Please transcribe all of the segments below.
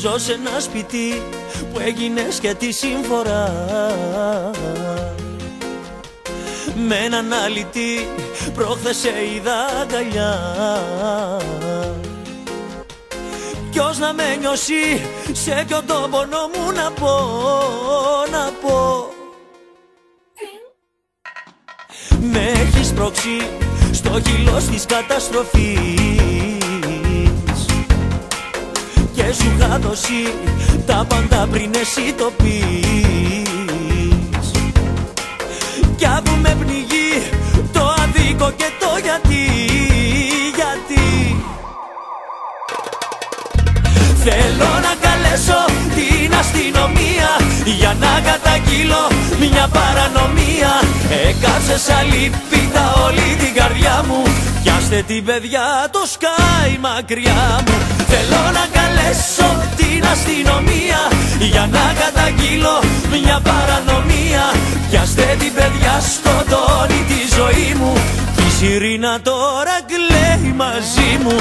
Ζω σε ένα σπίτι που έγινες και τη σύμφορα. Με έναν αλητή πρόχθες σε είδα αγκαλιά. Ποιος να με νιώσει, σε ποιον τον πόνο μου να πω, να πω. Με έχεις πρόξει στο χειλός της καταστροφής και σου είχα δώσει τα πάντα πριν εσύ το πεις. Κι αφού με πνιγεί το αδίκο και το γιατί, γιατί. Θέλω να καλέσω την αστυνομία για να καταγγείλω μια παρανομία. Έκαψες αλήπητα όλη την καρδιά μου. Πιάστε την παιδιά το σκάι μακριά μου. Θέλω να καλέσω την αστυνομία Για να καταγγείλω μια παρανομία. Πιάστε την παιδιά σκοτώνει τη ζωή μου. Κι η Σιρήνα τώρα κλαίει μαζί μου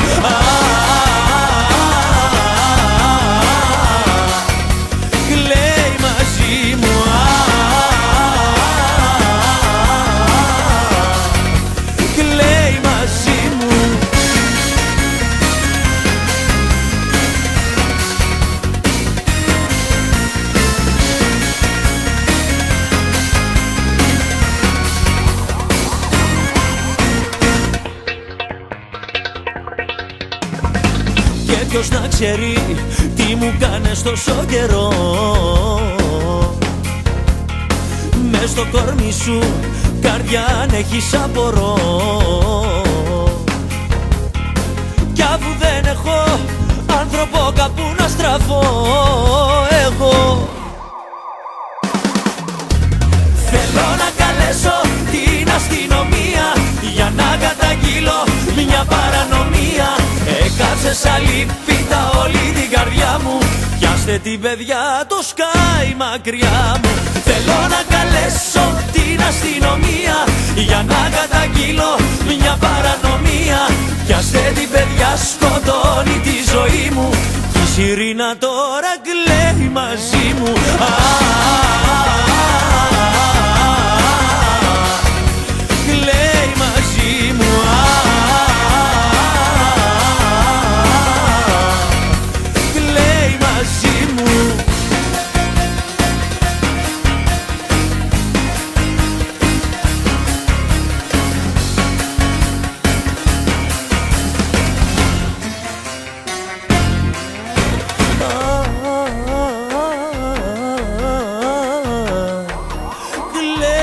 ποιος να ξέρει τι μου κάνες τόσο καιρό. Μες στο κορμί σου καρδιά αν έχεις απορώ. Κι αφού δεν έχω άνθρωπο κάπου να στραφώ εγώ Θέλω να καλέσω την αστυνομία για να καταγγείλω μια παρανομία Έκαψες αλήπητα όλη την καρδιά μου. Πιάστε την παιδιά το σκάι μακριά μου. Θέλω να καλέσω την αστυνομία για να καταγγείλω μια παρανομία. Πιάστε την παιδιά σκοτώνει τη ζωή μου. Κι η Σιρήνα τώρα κλαίει μαζί μου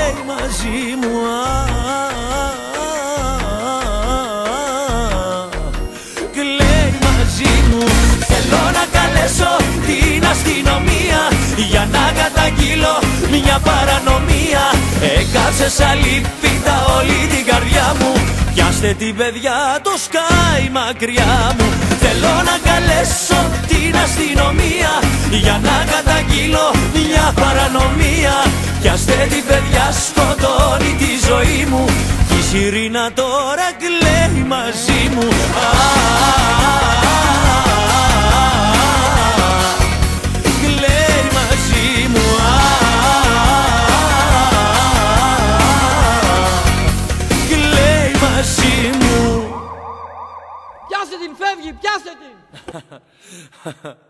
Κλαίει μαζί μου Κλαίει μαζί μου Θέλω να καλέσω την αστυνομία Για να καταγγείλω μια παρανομία. Έκαψες αλήπητα όλη την καρδιά μου Πιάστε την παιδιά το σκάι μακριά μου. Θέλω να καλέσω την αστυνομία Για να καταγγείλω μια παρανομία. Πιάστε την παιδιά σκοτώνει τη ζωή μου. Κι η Σιρήνα τώρα κλαίει μαζί μου. Κλαίει μαζί μου. Κλαίει μαζί μου. Πιάσε την, φεύγει, πιάσε την!